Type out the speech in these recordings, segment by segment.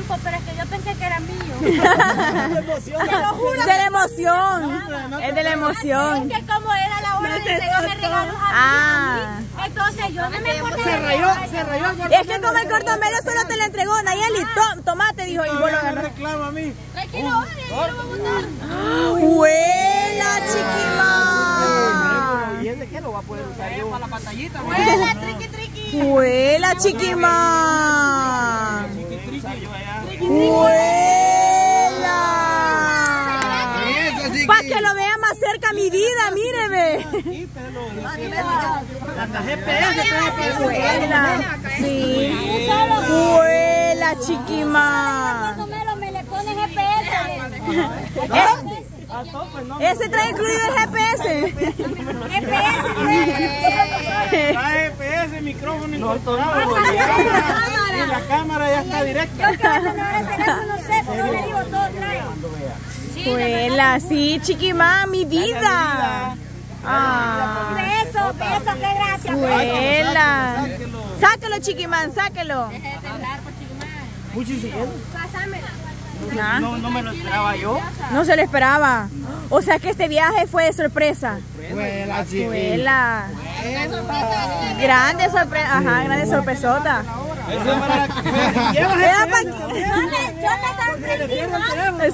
tiempo, pero es que yo pensé que era mío. Te lo juro. De la emoción. Es de la emoción. Es que como era la hora de entregarme regalos a Ah. mí, entonces yo no me acordé. Se rayó, se rayó Es que como el corto medio solo te lo entregó Nayeli, to- tomate, dijo, y vos lo me agarró. reclama a mí. Tranquilo, vale, yo lo voy a botar. ¡Huela, chiquimán! ¿Y ese qué lo va a poder usar yo? Para la pantallita. Huela, triqui, triqui. ¡Huela, chiquimán! ¡Huela! Para que lo vea más cerca mi vida, míreme. Hasta GPS ¡Huela! Sí. ¡Huela, chiquimán! Comelo, me le GPS. Ese trae incluido el GPS. Trae GPS, micrófono incorporado. Y la cámara ya está directa. Ahora el teléfono sé, pero le digo todo trae. Huela, sí, chiquimán, mi vida. Ah. Beso, beso, qué gracia. Huela. Sáquelo, chiquimán, sáquelo. Pásamela. Ah, No, no me lo esperaba yo. No se lo esperaba. O sea que este viaje fue de sorpresa. Huela. Grande sorpresa. Ajá, grande sorpresota.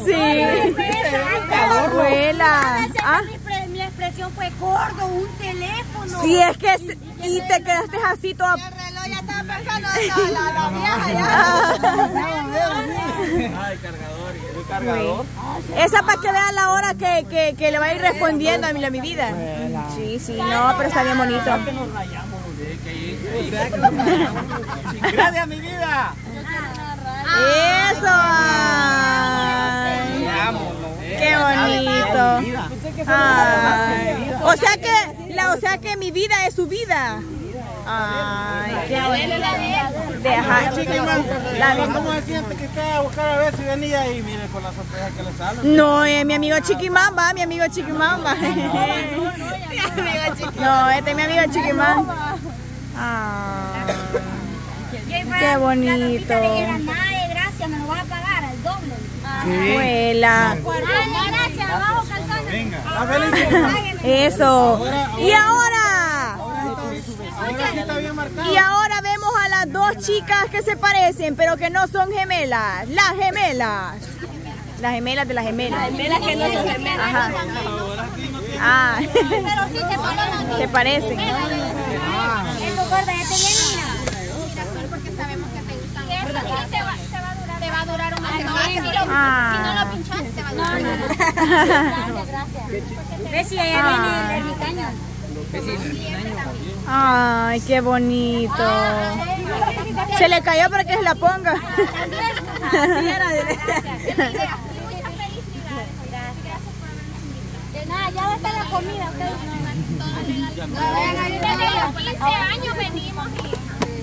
Sí. Abuela. Ah, Expresión fue gordo, un teléfono. sí, es que. Y te quedaste así toda. El reloj ya estaba pensando en la, la, la vieja ya. Ay, cargador. ¿El cargador? Esa para que vean la hora que, que, que le va a ir respondiendo a mi, a mi vida. Sí, sí, no, pero está bien bonito. Que nos rayamos. Gracias, mi vida. Bonito. Ay. O sea que, la, o sea que mi vida es su vida. Ay, qué. Deja, la ¿Cómo se siente que usted a buscar a ver si venía y mire con la sorpresa que le sale? No, es mi amigo Chiquimamba, mi amigo Chiquimamba. No, este es mi amigo Chiquimamba. Ah, qué bonito. Era nada de gracia, me lo vas a pagar al doble. Abuela. Gracias. Venga. ¿Está feliz? Eso. Y ahora. Ahora sí está bien marcado. Y ahora vemos a las dos chicas que se parecen, pero que no son gemelas. Las gemelas. Las gemelas de las gemelas. Las gemelas que no son gemelas. Ajá. Ah, Pero sí se fueron se parecen. Es tu gorda, ya te viene, porque sabemos que te gustan. Eso te va, a durar. Lo, Ah. si no lo pinchaste, te va a durar. Gracias, gracias. Ves si allá viene el ermitaño. Ay, qué bonito. Se le cayó para que se la ponga. Así era. Muchas felicidades. Gracias. De nada, ya va a estar la comida. Ustedes. Hace años venimos y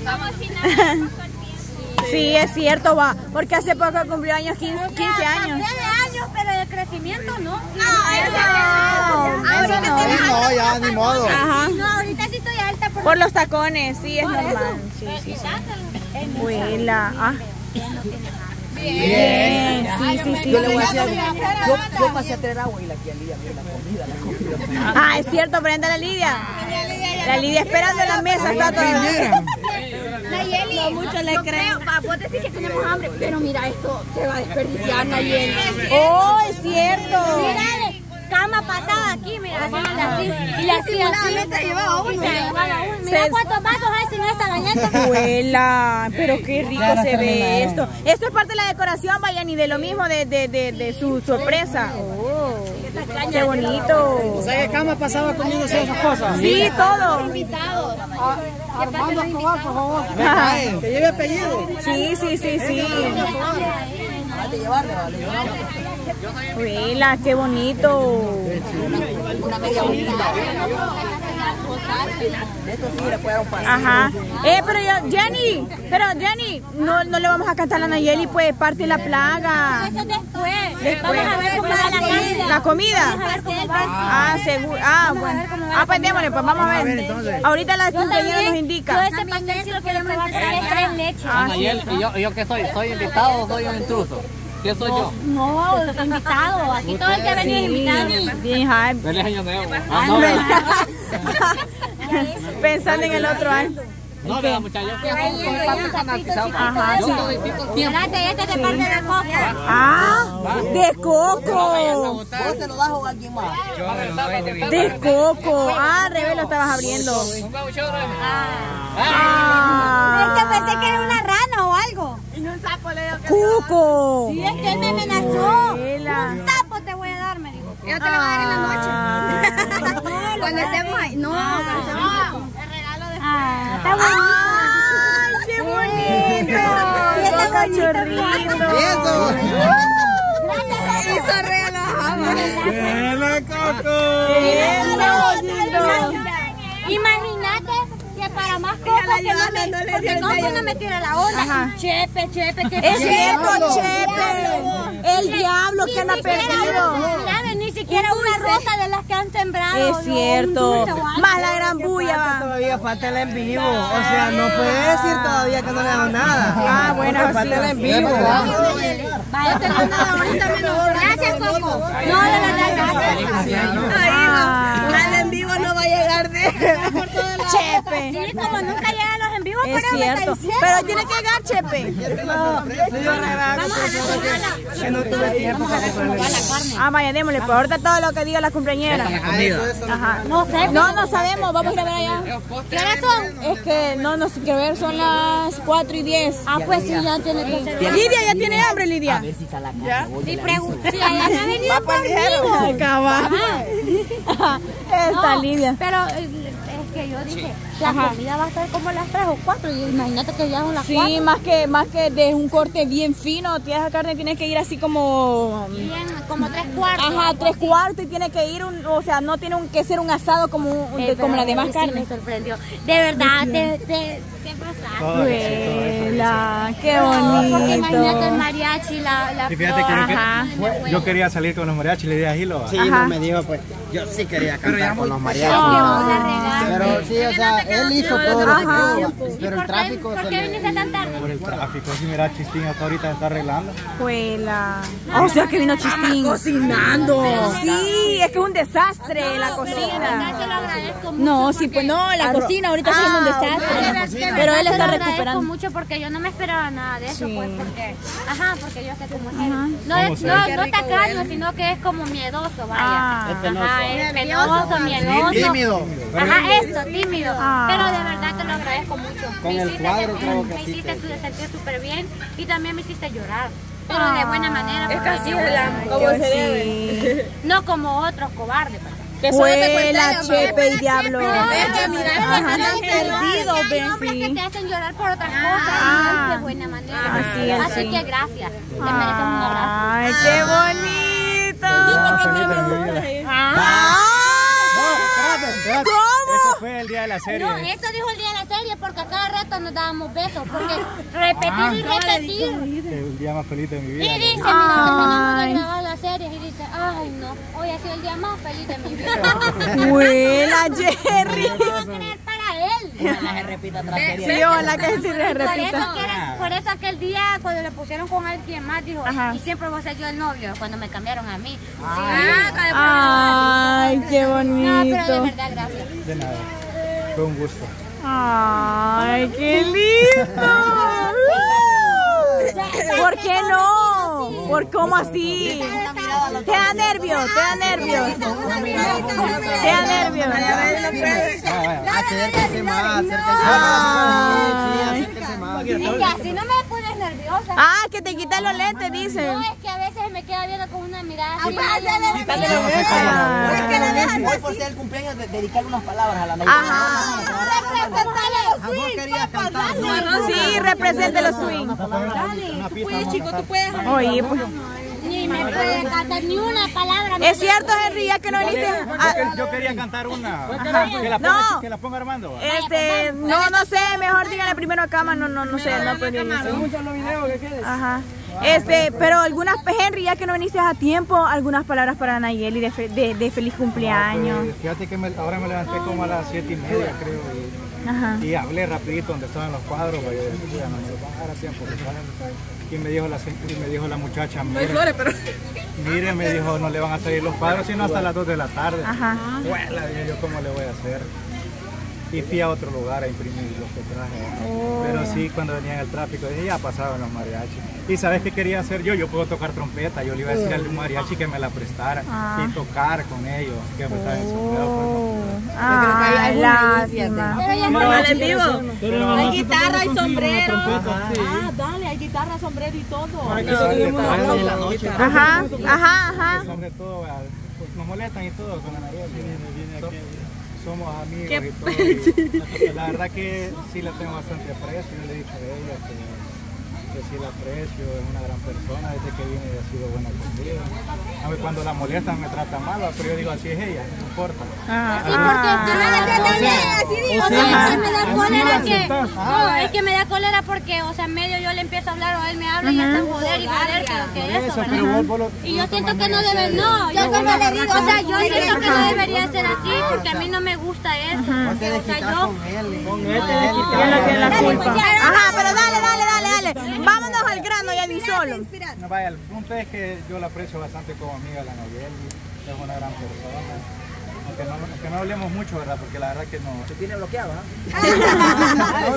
como si nada pasó el tiempo. Sí, es cierto, va. Porque hace poco cumplió años, 15, 15 años. Pero crecimiento no. Eso no. No, ya, ni modo. Ajá. No, ahorita sí estoy alta por Por los tacones, sí, es normal. Sí, sí, sí. Abuela. Ah. Bien. Sí, sí, sí. Yo sí. le voy a decir, yo, yo pasé a traer agua y la tía Lidia, la comida, la comida. Ah, es cierto, prenda la Lidia. La Lidia esperando en la mesa, está todavía. No mucho le creo. Va, vos decís que tenemos hambre, pero mira, esto se va a desperdiciar, Nayeli. Oh, es cierto. Mira, cama pasada aquí, mira, así, así. Y así, así. te llevaba uno. Mira cuántos vasos hay sin esta galleta. Abuela, pero qué rico se ve esto. Esto es parte de la decoración, vayan, y de lo mismo de, de, de, de su sorpresa. Oh, qué bonito. O sea que Cama pasaba conmigo haciendo esas cosas. Sí, todo. Invitados. Armando Escobar, por favor. Que lleve apellido. Sí, sí, sí, sí. Qué bonito. Esto sí le puede dar un paseo. Ajá. Eh, pero yo, Jenny, pero Jenny, no, no le vamos a cantar a la Nayeli, pues parte la plaga. Eso después. Después. Vamos a ver cómo va la. La comida. Ah, seguro. Ah, bueno. Ah, pues démosle, pues vamos a ver. Ahorita la compañera nos indica. ese pastel sí lo quiero probar. Es tres leche. Ah. Nayel, ¿y yo, ¿y yo qué soy? ¿Soy invitado o soy un intruso? ¿Qué soy yo? No, invitado. Aquí todo el que ha venido es invitado. Bien, ay. Feliz año nuevo. Ah, no, ¿verdad? Pensando en el otro año. No, ¿verdad, muchachos? Ajá, sí. tiempo. Espérate, este es de parte de coco. Ah, de coco. ¿Vos se lo das a alguien más? De coco. Ah, al revés lo estabas abriendo. Ah. Es que pensé que era una rana o algo. Coco. Y es que él me amenazó. Un sapo te voy a dar, me dijo. Yo te lo voy a dar en la noche. Cuando estemos ahí. No, Ah, está bonito. ¡Ay, qué bonito! ¡Qué cachorrito! Hizo relajado. ¡Buena, Coco! ¡Eso, bonito! Imagínate que para más coco que no me, porque Coco no me tira la onda. Chepe, chepe, que Es cierto, Chepe. El diablo que anda perdido. Siquiera una rosa de las que han sembrado. Es cierto. Más la gran bulla. Todavía falta el en vivo. O sea, no puede decir todavía que no le dan nada. Ah, bueno, sí. falta el en vivo. Vaya, te nada ahorita menos. Gracias, Coco. No, de verdad, gracias. Ah, no va Es está cierto. Pero tiene que llegar, Chepe. Que no tuve tiempo para. Ah, vaya, démosle. Pues ahorita todo lo que diga la cumpleañera. Ajá. No sé. No, no sabemos. Vamos a ir a ver allá. ¿Qué horas son? Es que no, no sé qué ver. Son las 4 y 10. Ah, pues sí, ya tiene que ser. Lidia, ¿ya tiene hambre, Lidia? Si a casa, voy Sí, y la pregunta. Sí, allá me ha venido conmigo. Está Lidia. Pero eh, es que yo dije, la comida va a estar como las 3 o 4. Y imagínate que ya son las Sí, 4. más que, más que de un corte bien fino, tienes esa carne tiene que ir así como... Bien, como 3 cuartos. Ajá, tres cuartos y tiene que ir, un, o sea, no tiene un, que ser un asado como, un- Eh, como la demás sí carne. me sorprendió. De verdad, te, ¿qué pasaste? Abuela, qué No, porque imagínate el bonito. mariachi, la, la Y fíjate que yo, que- Ajá. yo quería salir con los mariachis, le dije a Gilo. Sí, Ajá. no me dijo, pues yo sí quería cantar con los Ay, mariachis. Pero sí, o sea, él hizo todo lo que pudo, pero el tráfico ¿Por qué viniste tan tarde? Por el tráfico, si mira, Chistín hasta ahorita se está arreglando. Abuela. O sea que vino Chistín. cocinando. Sí, es que es un desastre la Eso cocina. lo agradezco mucho. No, sí, pues no, la cocina ahorita está siendo un desastre. Pero él está recuperando. mucho porque yo no me esperaba nada de eso, Sí. pues porque, ajá, porque yo sé cómo es. No, ¿Cómo es, no, no tacaño, sino que es como miedoso, vaya. Ah. Es penoso. Ajá, es penoso, miedoso. tímido. Ajá, eso, tímido. Ah. Pero de verdad te lo agradezco mucho. Con me el hiciste cuadro sentir, creo que me hiciste te- sentir súper bien y también me hiciste llorar. Pero de buena manera. porque yo- Como se debe. No como otros cobardes, ¿verdad? Abuela, Chepe y diablo. Ajá. Andan perdidos, Hay ven. hombres que te hacen llorar por otras cosas Ah. y no de buena manera. Así es, Así sí. que gracias. Te mereces un abrazo. Ay, qué bonito. Espérate, Fue el día de la serie. No, eso dijo el día de la serie porque a cada rato nos dábamos besos. Porque repetir y repetir. El día más feliz de mi vida. Y dice, mira, terminamos de Ay. grabar la serie y dice, ay no, hoy ha sido el día más feliz de mi vida. Abuela, Jerry. ¿Qué va a creer para él? Ojalá se repita otra serie. Sí, hola, que sí se Por eso, repita. que era- por eso aquel día cuando le pusieron con alguien más dijo, Ajá. y siempre voy a ser yo el novio, cuando me cambiaron a mí. Ay, qué No, pero de bonito. verdad, gracias. De nada. Fue un gusto. Ay, qué lindo. ¿Por qué no? ¿Por cómo así? Te da nervios, te da nervios. Te da nervios. Acérquese más, Ay. más. Sí, acérquese más. Es que así no me pones nerviosa. Ah, que te quitas los lentes, dice. No, es que a veces me queda viendo con una mirada así. Hoy por ser el cumpleaños, de- dedicarle unas palabras a la Navidad. Ajá. A vos querías cantar. Sí, represente los swing. Una pista, vamos a cantar. Oye, pues. Ni me puede cantar ni una palabra. Es cierto, Henry, ya que no viniste. a- Yo, yo quería cantar una. Ajá. Que la ponga, No. que la ponga Armando. Este, no, no sé, mejor díganle primero a cama, no, no, no sé, no podría decir. Muchos los videos que quieres. Ajá. Este, pero algunas, Henry, ya que no viniste a tiempo, algunas palabras para Nayeli de, fe- de, de feliz cumpleaños. Pues, fíjate que me- ahora me levanté como a las siete y media, creo. Y- Ajá. Y hablé rapidito donde estaban los cuadros, ya no me lo van a dar a. Y me dijo la, y me dijo la muchacha, mire, mire, me dijo, no le van a salir los cuadros sino hasta las 2 de la tarde. Ajá. Bueno, yo, ¿cómo le voy a hacer? Y fui a otro lugar a imprimir los que traje. Oh. Pero sí, cuando venía en el tráfico, dije, ya pasaron los mariachis. ¿Y sabes qué quería hacer yo? Yo puedo tocar trompeta. Yo le iba a decir al mariachi que me la prestara Ah. y tocar con ellos, que me. Oh. Lástima. Pero en vivo. Hay guitarra y sombrero. Ah, dale, hay guitarra, sombrero y todo. Ajá, ajá, ajá. Sobre todo, al- pues, nos molestan y todo con la nariz. So- Somos amigos y todo. La verdad que sí la tengo bastante aprecio. Yo le he dicho a ella que, que sí la aprecio, es una gran persona. Desde que viene ha sido buena conmigo. A mí cuando la molestan me trata mal, pero yo digo así es ella, no importa. Sí, porque es que me da cólera, así digo, o sea, es que me da cólera que, no, es que me da cólera porque, o sea, medio yo le empiezo a hablar o él me habla y ya está joder y joder que, que eso, ¿verdad? vos, vos lo- Y yo lo siento que no debe, no, yo siempre le digo, o sea, yo siento que no debería ser así porque a mí no me gusta eso, porque, o sea, yo, ¿Quién no tiene la culpa? Ajá, pero dale, dale, Vámonos al grano ya ni solo. No, vaya, el punto es que yo la aprecio bastante como amiga, la Nayeli, es una gran persona. Aunque no, aunque no hablemos mucho, ¿verdad? Porque la verdad que no. Te tiene bloqueado, ¿ah?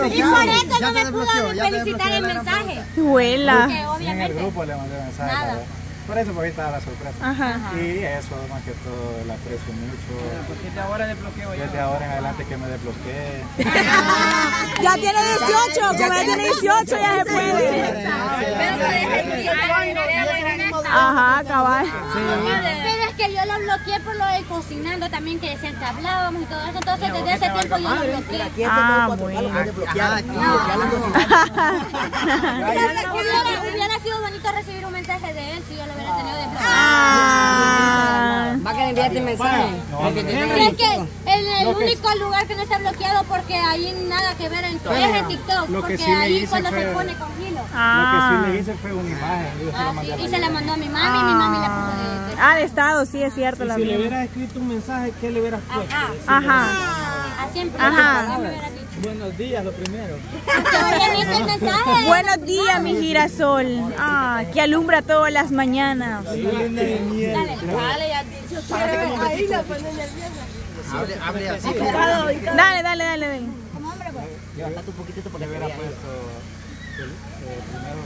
y por eso no me pudo felicitar el mensaje, Huela. que Ni en el obviamente, grupo le mandé mensaje. Nada. Por eso, por ahí estaba la sorpresa. Ajá. Y eso, más que todo, la aprecio mucho. Desde ahora desbloqueo ya. Desde ahora en adelante que me desbloquee. Ya tiene 18, como ya tiene 18 ya se puede. Ajá, cabal. pero yo lo bloqueé por lo de cocinando también, que decían que hablábamos y todo eso, entonces desde ese tiempo yo lo bloqueé. Aquí Ah, bloqueando cocinando. Hubiera, sido bonito recibir un mensaje de él si yo lo hubiera tenido de Ah. Va a querer enviarte mensaje. No, que te Sí, tenga es que en el único lugar que no está bloqueado porque ahí nada que ver en, es en TikTok, porque le ahí cuando se pone con hilo. Lo que Ah. sí le hice fue una imagen. La Ah, y se la mandó a mi mami y mi mami le puso de, de- Ah, de estado, sí, es cierto. La Si le hubieras escrito un mensaje, ¿qué le hubieras puesto? Ajá. Ajá. Ah, siempre Ajá. me dicho. Buenos días, lo primero. Mensaje. Buenos días, mi girasol. Ah, que alumbra todas las mañanas. Dale. Hable, hable así. Dale, dale, dale, dale. Levanta un poquitito para Le que hubiera puesto el- primero